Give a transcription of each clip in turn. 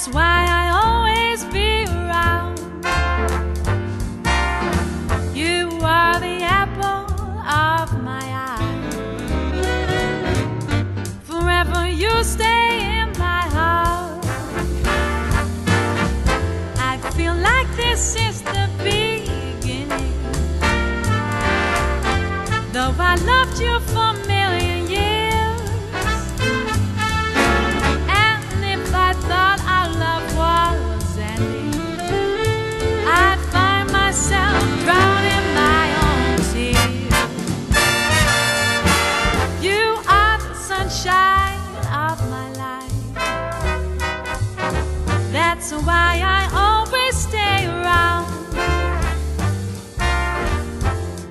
That's why I always be around. You are the apple of my eye. Forever you stay in my heart. I feel like this is the beginning. Though I loved you for a reason why I always stay around.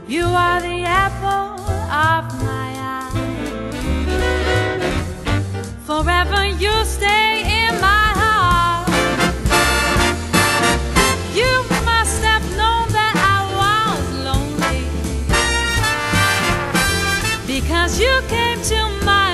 You are the apple of my eye. Forever you stay in my heart. You must have known that I was lonely because you came to my